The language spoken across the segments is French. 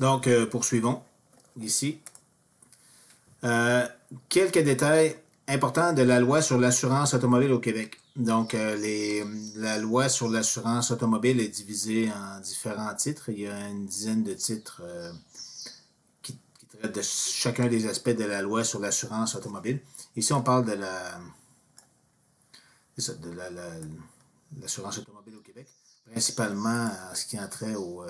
Donc, euh, poursuivons ici. Euh, quelques détails importants de la loi sur l'assurance automobile au Québec. Donc, euh, la loi sur l'assurance automobile est divisée en différents titres. Il y a une dizaine de titres qui, traitent de chacun des aspects de la loi sur l'assurance automobile. Ici, on parle de la l'assurance la, automobile au Québec, principalement en ce qui entrait au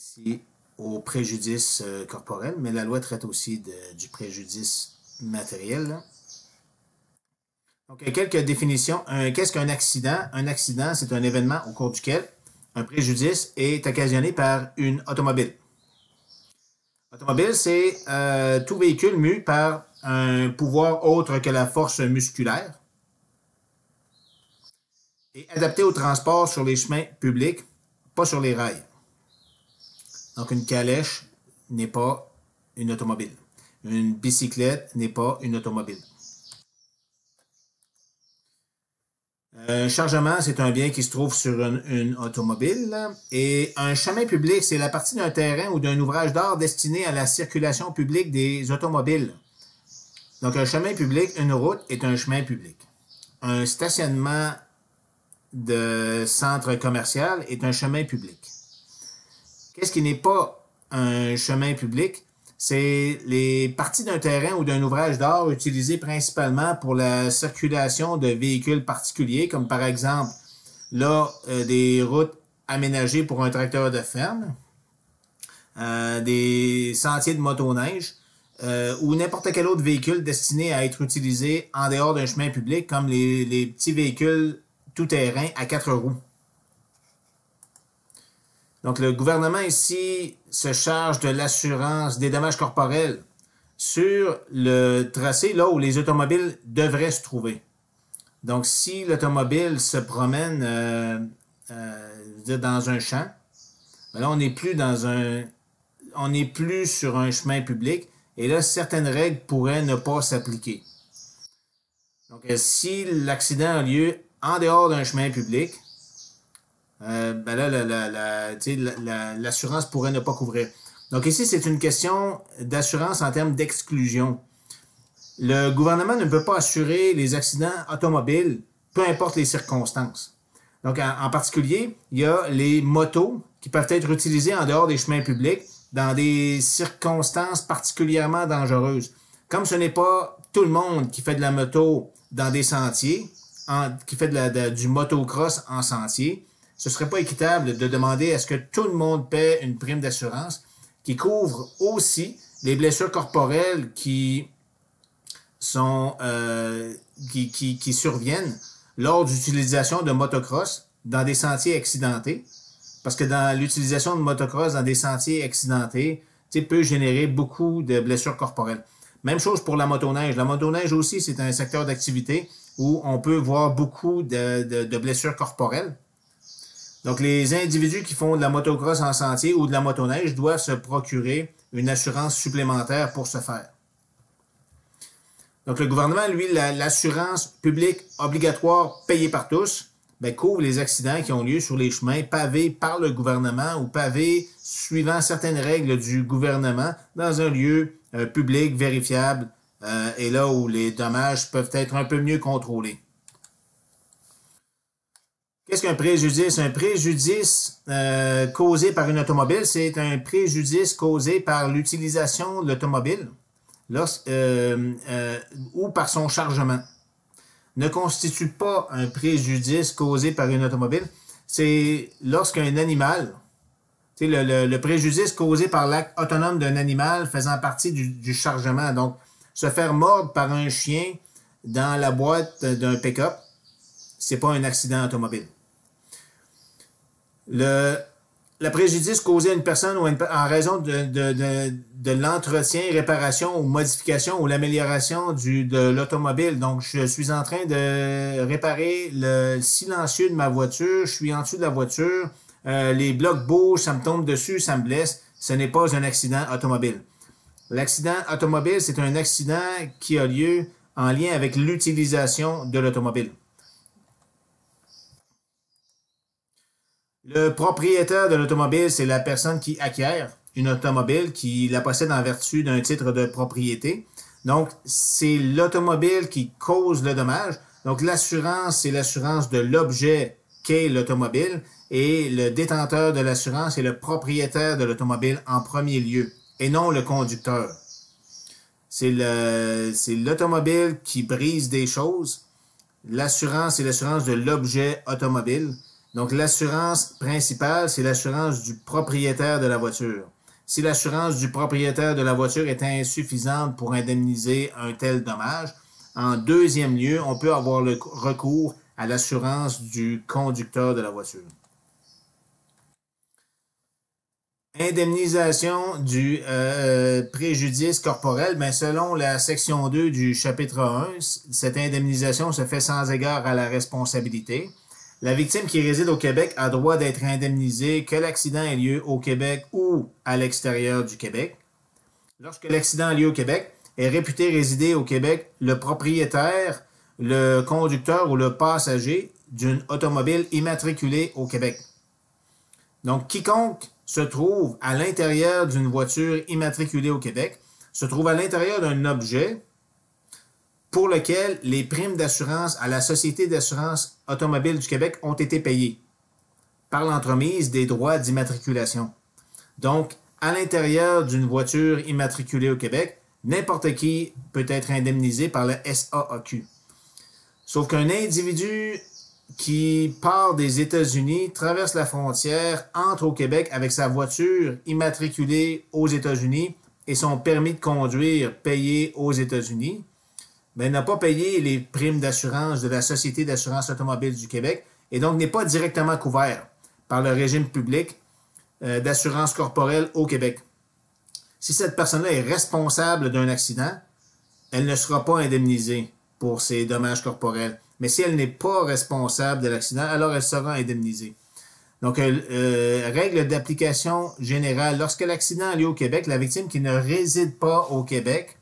ici au préjudice euh, corporel, mais la loi traite aussi du préjudice matériel. Donc, quelques définitions. Qu'est-ce qu'un accident? Un accident, c'est un événement au cours duquel un préjudice est occasionné par une automobile. Automobile, c'est euh, tout véhicule mu par un pouvoir autre que la force musculaire et adapté au transport sur les chemins publics, pas sur les rails. Donc, une calèche n'est pas une automobile. Une bicyclette n'est pas une automobile. Un chargement, c'est un bien qui se trouve sur une, automobile. Et un chemin public, c'est la partie d'un terrain ou d'un ouvrage d'art destiné à la circulation publique des automobiles. Donc, un chemin public, une route, est un chemin public. Un stationnement de centre commercial est un chemin public. Qu'est-ce qui n'est pas un chemin public? C'est les parties d'un terrain ou d'un ouvrage d'art utilisé principalement pour la circulation de véhicules particuliers, comme par exemple, là, euh, des routes aménagées pour un tracteur de ferme, euh, des sentiers de motoneige, euh, ou n'importe quel autre véhicule destiné à être utilisé en dehors d'un chemin public, comme les, les petits véhicules tout-terrain à quatre roues. Donc, le gouvernement ici se charge de l'assurance des dommages corporels sur le tracé là où les automobiles devraient se trouver. Donc, si l'automobile se promène euh, euh, dans un champ, ben là, on n'est plus dans un, on n'est plus sur un chemin public, et là, certaines règles pourraient ne pas s'appliquer. Donc, si l'accident a lieu en dehors d'un chemin public, euh, ben là, l'assurance la, la, pourrait ne pas couvrir. Donc ici, c'est une question d'assurance en termes d'exclusion. Le gouvernement ne peut pas assurer les accidents automobiles, peu importe les circonstances. Donc, en, particulier, il y a les motos qui peuvent être utilisées en dehors des chemins publics dans des circonstances particulièrement dangereuses. Comme ce n'est pas tout le monde qui fait de la moto dans des sentiers, en, qui fait du motocross en sentier, ce serait pas équitable de demander à ce que tout le monde paie une prime d'assurance qui couvre aussi les blessures corporelles qui sont euh, qui, qui, surviennent lors d'utilisation de motocross dans des sentiers accidentés. Parce que dans l'utilisation de motocross dans des sentiers accidentés, peut générer beaucoup de blessures corporelles. Même chose pour la motoneige. La motoneige aussi, c'est un secteur d'activité où on peut voir beaucoup de, de blessures corporelles. Donc, les individus qui font de la motocross en sentier ou de la motoneige doivent se procurer une assurance supplémentaire pour ce faire. Donc, le gouvernement, lui, l'assurance publique obligatoire payée par tous, ben, couvre les accidents qui ont lieu sur les chemins pavés par le gouvernement ou pavés suivant certaines règles du gouvernement dans un lieu euh, public vérifiable euh, et là où les dommages peuvent être un peu mieux contrôlés. Qu'est-ce qu'un préjudice? Un préjudice euh, causé par une automobile, c'est un préjudice causé par l'utilisation de l'automobile euh, euh, ou par son chargement. Ne constitue pas un préjudice causé par une automobile. C'est lorsqu'un animal, le, le, le, préjudice causé par l'acte autonome d'un animal faisant partie du, du chargement. Donc, se faire mordre par un chien dans la boîte d'un pick-up, c'est pas un accident automobile. Le, préjudice causé à une personne ou en raison de, de, de, de l'entretien, réparation ou modification ou l'amélioration de l'automobile. Donc, je suis en train de réparer le silencieux de ma voiture. Je suis en dessous de la voiture. Euh, les blocs bougent, ça me tombe dessus, ça me blesse. Ce n'est pas un accident automobile. L'accident automobile, c'est un accident qui a lieu en lien avec l'utilisation de l'automobile. Le propriétaire de l'automobile, c'est la personne qui acquiert une automobile, qui la possède en vertu d'un titre de propriété. Donc, c'est l'automobile qui cause le dommage. Donc, l'assurance, c'est l'assurance de l'objet qu'est l'automobile et le détenteur de l'assurance est le propriétaire de l'automobile en premier lieu et non le conducteur. C'est l'automobile qui brise des choses. L'assurance, c'est l'assurance de l'objet automobile. Donc, l'assurance principale, c'est l'assurance du propriétaire de la voiture. Si l'assurance du propriétaire de la voiture est insuffisante pour indemniser un tel dommage, en deuxième lieu, on peut avoir le recours à l'assurance du conducteur de la voiture. Indemnisation du euh, préjudice corporel, mais ben, selon la section 2 du chapitre 1, cette indemnisation se fait sans égard à la responsabilité. La victime qui réside au Québec a droit d'être indemnisée que l'accident ait lieu au Québec ou à l'extérieur du Québec. Lorsque l'accident a lieu au Québec, est réputé résider au Québec le propriétaire, le conducteur ou le passager d'une automobile immatriculée au Québec. Donc, quiconque se trouve à l'intérieur d'une voiture immatriculée au Québec se trouve à l'intérieur d'un objet pour lequel les primes d'assurance à la Société d'assurance automobile du Québec ont été payées par l'entremise des droits d'immatriculation. Donc, à l'intérieur d'une voiture immatriculée au Québec, n'importe qui peut être indemnisé par le SAAQ. Sauf qu'un individu qui part des États-Unis, traverse la frontière, entre au Québec avec sa voiture immatriculée aux États-Unis et son permis de conduire payé aux États-Unis, ben, n'a pas payé les primes d'assurance de la Société d'assurance automobile du Québec et donc n'est pas directement couvert par le régime public euh, d'assurance corporelle au Québec. Si cette personne-là est responsable d'un accident, elle ne sera pas indemnisée pour ses dommages corporels. Mais si elle n'est pas responsable de l'accident, alors elle sera indemnisée. Donc, euh, euh, règle d'application générale. Lorsque l'accident a lieu au Québec, la victime qui ne réside pas au Québec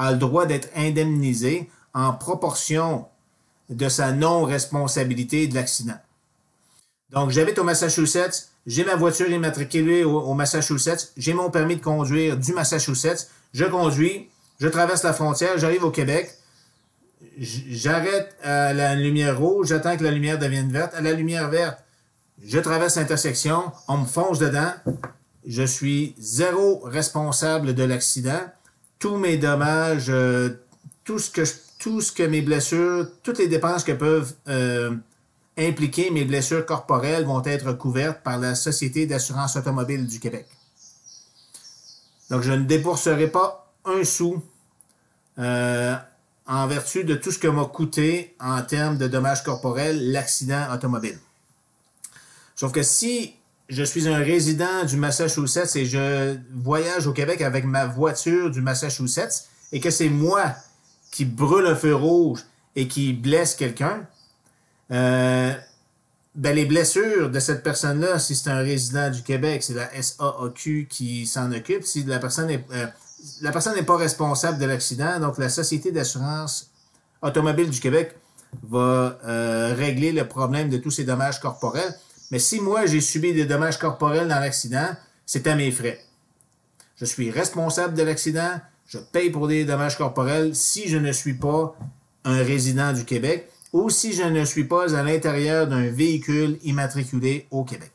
a le droit d'être indemnisée en proportion de sa non-responsabilité de l'accident. Donc, j'habite au Massachusetts, j'ai ma voiture immatriculée au, au Massachusetts, j'ai mon permis de conduire du Massachusetts, je conduis, je traverse la frontière, j'arrive au Québec, j'arrête à la lumière rouge, j'attends que la lumière devienne verte. À la lumière verte, je traverse l'intersection, on me fonce dedans. Je suis zéro responsable de l'accident. Tous mes dommages, euh, tout ce que mes blessures, toutes les dépenses que peuvent euh, impliquer mes blessures corporelles vont être couvertes par la Société d'assurance automobile du Québec. Donc, je ne débourserai pas un sou euh, en vertu de tout ce que m'a coûté en termes de dommages corporels l'accident automobile. Sauf que si je suis un résident du Massachusetts et je voyage au Québec avec ma voiture du Massachusetts et que c'est moi qui brûle un feu rouge et qui blesse quelqu'un, euh, ben les blessures de cette personne-là, si c'est un résident du Québec, c'est la SAAQ qui s'en occupe. Si la personne est, euh, la personne n'est pas responsable de l'accident, donc la Société d'assurance automobile du Québec va euh, régler le problème de tous ces dommages corporels. Mais si moi, j'ai subi des dommages corporels dans l'accident, c'est à mes frais. Je suis responsable de l'accident, je paye pour des dommages corporels si je ne suis pas un résident du Québec ou si je ne suis pas à l'intérieur d'un véhicule immatriculé au Québec.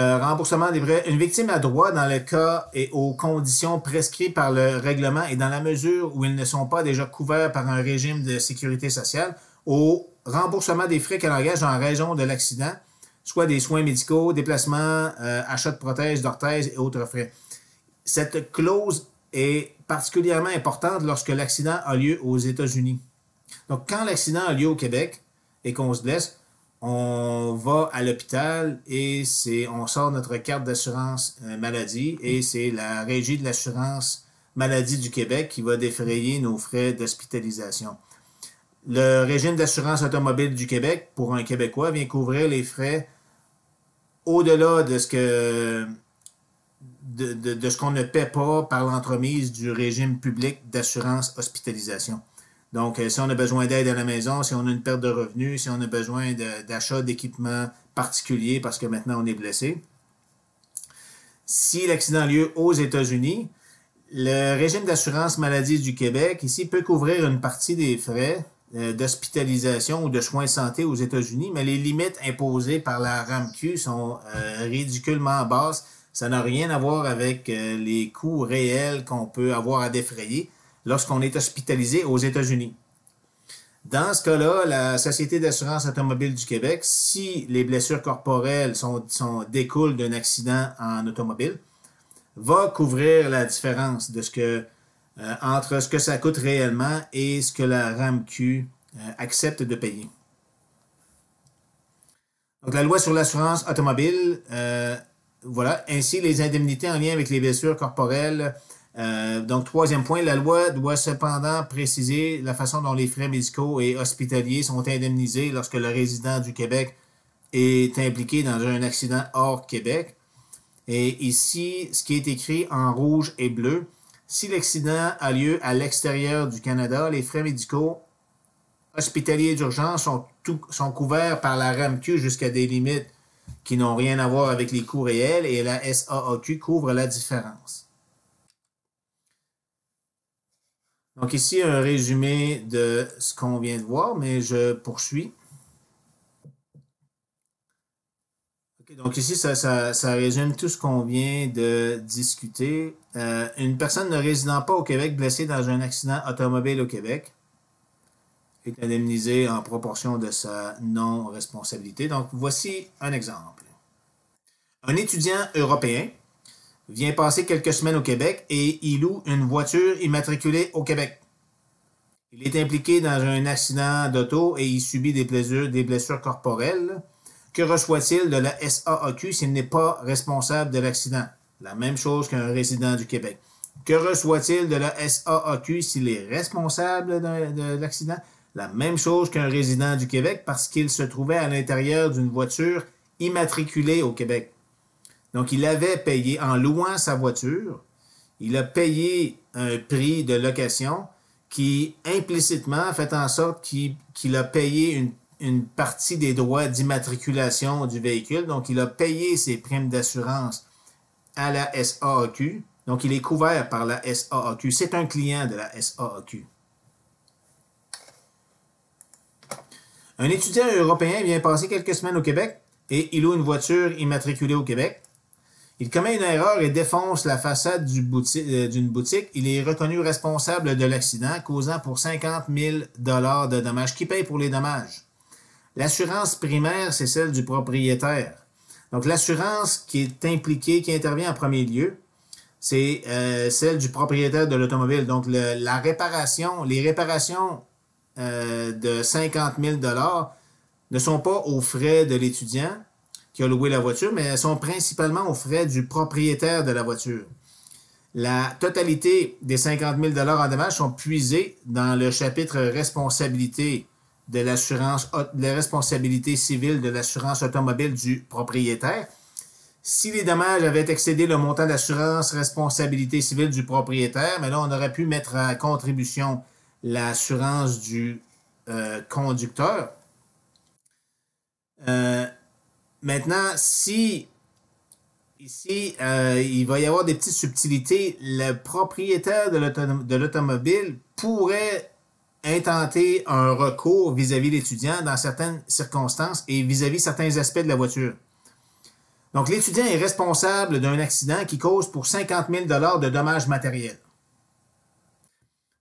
Euh, remboursement des frais. Une victime a droit dans le cas et aux conditions prescrites par le règlement et dans la mesure où ils ne sont pas déjà couverts par un régime de sécurité sociale au remboursement des frais qu'elle engage en raison de l'accident, soit des soins médicaux, déplacements, euh, achat de prothèses, d'orthèses et autres frais. Cette clause est particulièrement importante lorsque l'accident a lieu aux États-Unis. Donc, quand l'accident a lieu au Québec et qu'on se blesse, on va à l'hôpital et on sort notre carte d'assurance euh, maladie et c'est la régie de l'assurance maladie du Québec qui va défrayer nos frais d'hospitalisation. Le régime d'assurance automobile du Québec pour un Québécois vient couvrir les frais au-delà de ce que de, de ce qu'on ne paie pas par l'entremise du régime public d'assurance hospitalisation. Donc, si on a besoin d'aide à la maison, si on a une perte de revenus, si on a besoin d'achat d'équipements particuliers parce que maintenant on est blessé. Si l'accident a lieu aux États-Unis, le régime d'assurance maladie du Québec ici peut couvrir une partie des frais euh, d'hospitalisation ou de soins de santé aux États-Unis, mais les limites imposées par la RAMQ sont euh, ridiculement basses. Ça n'a rien à voir avec euh, les coûts réels qu'on peut avoir à défrayer lorsqu'on est hospitalisé aux États-Unis. Dans ce cas-là, la Société d'assurance automobile du Québec, si les blessures corporelles sont découlent d'un accident en automobile, va couvrir la différence de ce que euh, entre ce que ça coûte réellement et ce que la RAMQ euh, accepte de payer. Donc, la loi sur l'assurance automobile, euh, voilà, ainsi les indemnités en lien avec les blessures corporelles. donc, troisième point, la loi doit cependant préciser la façon dont les frais médicaux et hospitaliers sont indemnisés lorsque le résident du Québec est impliqué dans un accident hors Québec. Et ici, ce qui est écrit en rouge et bleu, si l'accident a lieu à l'extérieur du Canada, les frais médicaux hospitaliers d'urgence sont, couverts par la RAMQ jusqu'à des limites qui n'ont rien à voir avec les coûts réels et la SAAQ couvre la différence. Donc ici, un résumé de ce qu'on vient de voir, mais je poursuis. Donc ici, ça, ça, résume tout ce qu'on vient de discuter. Euh, une personne ne résidant pas au Québec blessée dans un accident automobile au Québec est indemnisée en proportion de sa non-responsabilité. Donc, voici un exemple. Un étudiant européen vient passer quelques semaines au Québec et il loue une voiture immatriculée au Québec. Il est impliqué dans un accident d'auto et il subit des blessures, des blessures corporelles que reçoit-il de la SAAQ s'il n'est pas responsable de l'accident? La même chose qu'un résident du Québec. Que reçoit-il de la SAAQ s'il est responsable de, l'accident? La même chose qu'un résident du Québec parce qu'il se trouvait à l'intérieur d'une voiture immatriculée au Québec. Donc, il avait payé, en louant sa voiture, il a payé un prix de location qui implicitement fait en sorte qu'il a payé une une partie des droits d'immatriculation du véhicule. Donc, il a payé ses primes d'assurance à la SAAQ. Donc, il est couvert par la SAAQ. C'est un client de la SAAQ. Un étudiant européen vient passer quelques semaines au Québec et il loue une voiture immatriculée au Québec. Il commet une erreur et défonce la façade euh, d'une boutique. Il est reconnu responsable de l'accident, causant pour 50 000 de dommages. Qui paye pour les dommages? L'assurance primaire, c'est celle du propriétaire. Donc, l'assurance qui est impliquée, qui intervient en premier lieu, c'est euh, celle du propriétaire de l'automobile. Donc, la réparation, les réparations euh, de 50 000 ne sont pas aux frais de l'étudiant qui a loué la voiture, mais elles sont principalement aux frais du propriétaire de la voiture. La totalité des 50 000 en dommages sont puisés dans le chapitre responsabilité de l'assurance, la responsabilité civile de l'assurance automobile du propriétaire. Si les dommages avaient excédé le montant d'assurance responsabilité civile du propriétaire, mais là, on aurait pu mettre à contribution l'assurance du euh, conducteur. Euh, maintenant, si ici, euh, il va y avoir des petites subtilités, le propriétaire de l'automobile pourrait intenter un recours vis-à-vis l'étudiant dans certaines circonstances et vis-à-vis certains aspects de la voiture. Donc, l'étudiant est responsable d'un accident qui cause pour 50 000 de dommages matériels.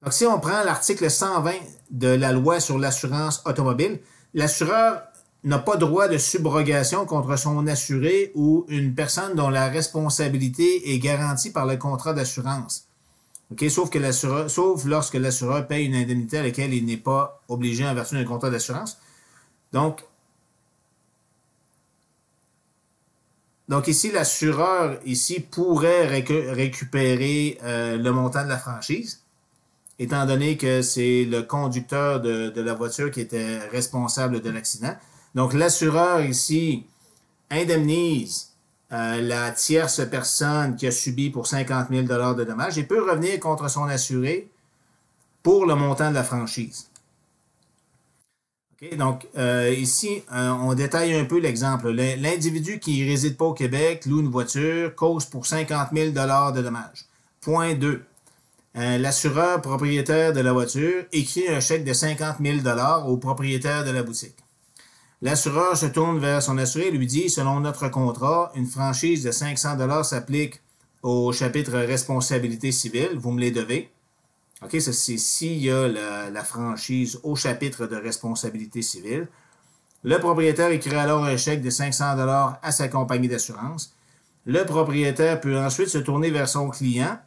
Donc, si on prend l'article 120 de la loi sur l'assurance automobile, l'assureur n'a pas droit de subrogation contre son assuré ou une personne dont la responsabilité est garantie par le contrat d'assurance sauf, que sauf lorsque l'assureur paye une indemnité à laquelle il n'est pas obligé en vertu d'un contrat d'assurance. Donc, donc ici, l'assureur ici pourrait récupérer euh, le montant de la franchise, étant donné que c'est le conducteur de, de la voiture qui était responsable de l'accident. Donc, l'assureur ici indemnise euh, la tierce personne qui a subi pour 50 000 de dommages et peut revenir contre son assuré pour le montant de la franchise. donc, euh, ici, euh, on détaille un peu l'exemple. L'individu qui ne réside pas au Québec loue une voiture, cause pour 50 000 de dommages. Point 2. Euh, l'assureur propriétaire de la voiture écrit un chèque de 50 000 au propriétaire de la boutique. L'assureur se tourne vers son assuré et lui dit, selon notre contrat, une franchise de 500 s'applique au chapitre responsabilité civile, vous me les devez. OK, c'est s'il y a la, franchise au chapitre de responsabilité civile. Le propriétaire écrit alors un chèque de 500 à sa compagnie d'assurance. Le propriétaire peut ensuite se tourner vers son client,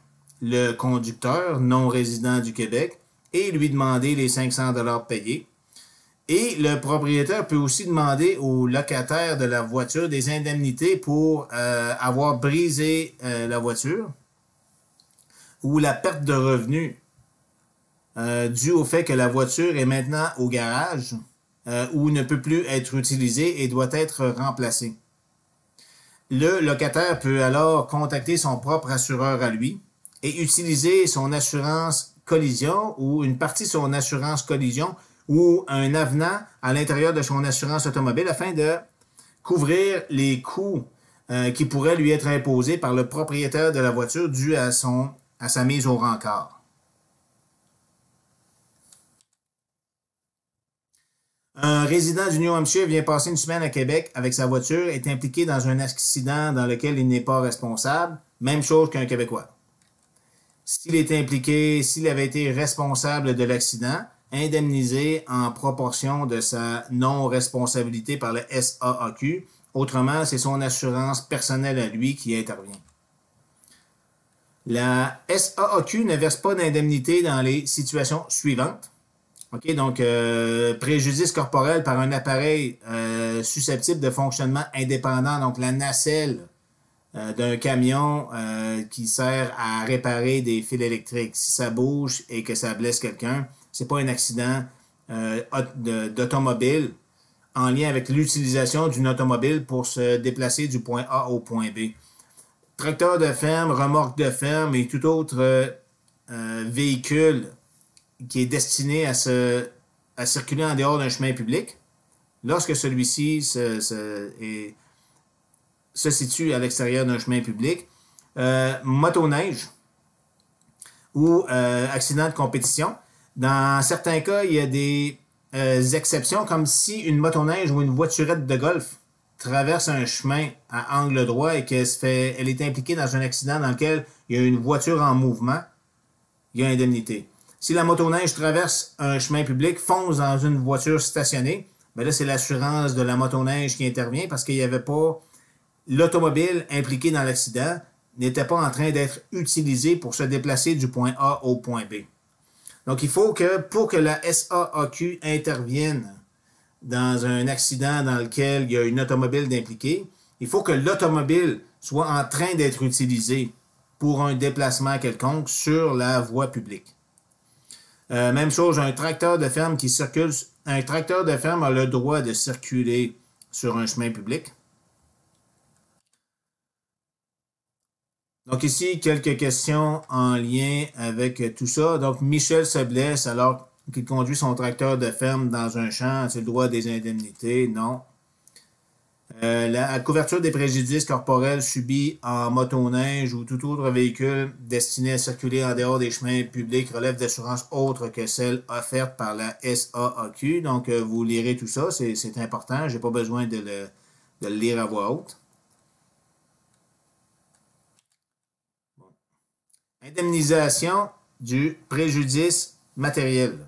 le conducteur non résident du Québec, et lui demander les 500 payés. Et le propriétaire peut aussi demander au locataire de la voiture des indemnités pour euh, avoir brisé euh, la voiture ou la perte de revenus euh, due au fait que la voiture est maintenant au garage ou ne peut plus être utilisée et doit être remplacée. Le locataire peut alors contacter son propre assureur à lui et utiliser son assurance collision ou une partie de son assurance collision ou un avenant à l'intérieur de son assurance automobile afin de couvrir les coûts euh, qui pourraient lui être imposés par le propriétaire de la voiture dû à, sa mise au rencard. Un résident du New Hampshire vient passer une semaine à Québec avec sa voiture, est impliqué dans un accident dans lequel il n'est pas responsable. Même chose qu'un Québécois. S'il est impliqué, s'il avait été responsable de l'accident, indemnisé en proportion de sa non-responsabilité par le SAAQ. Autrement, c'est son assurance personnelle à lui qui intervient. La SAAQ ne verse pas d'indemnité dans les situations suivantes. Donc euh, préjudice corporel par un appareil euh, susceptible de fonctionnement indépendant, donc la nacelle euh, d'un camion qui sert à réparer des fils électriques. Si ça bouge et que ça blesse quelqu'un, c'est pas un accident euh, d'automobile en lien avec l'utilisation d'une automobile pour se déplacer du point A au point B. Tracteur de ferme, remorque de ferme et tout autre euh, véhicule qui est destiné à, se, à circuler en dehors d'un chemin public, lorsque celui-ci se, se, situe à l'extérieur d'un chemin public, euh, motoneige ou accident de compétition, dans certains cas, il y a des euh, exceptions, comme si une motoneige ou une voiturette de golf traverse un chemin à angle droit et qu'elle fait, elle est impliquée dans un accident dans lequel il y a une voiture en mouvement, il y a indemnité. Si la motoneige traverse un chemin public, fonce dans une voiture stationnée, ben là, c'est l'assurance de la motoneige qui intervient parce qu'il n'y avait pas l'automobile impliquée dans l'accident n'était pas en train d'être utilisée pour se déplacer du point A au point B. Donc, il faut que pour que la SAAQ intervienne dans un accident dans lequel il y a une automobile d'impliqué, il faut que l'automobile soit en train d'être utilisée pour un déplacement quelconque sur la voie publique. Euh, même chose, un tracteur de ferme qui circule, un tracteur de ferme a le droit de circuler sur un chemin public. Donc ici, quelques questions en lien avec tout ça. Donc Michel se blesse alors qu'il conduit son tracteur de ferme dans un champ. a le droit des indemnités? Non. Euh, la couverture des préjudices corporels subis en motoneige ou tout autre véhicule destiné à circuler en dehors des chemins publics relève d'assurance autre que celle offerte par la SAAQ. Donc, euh, vous lirez tout ça, c'est important. Je n'ai pas besoin de le lire à voix haute. Indemnisation du préjudice matériel.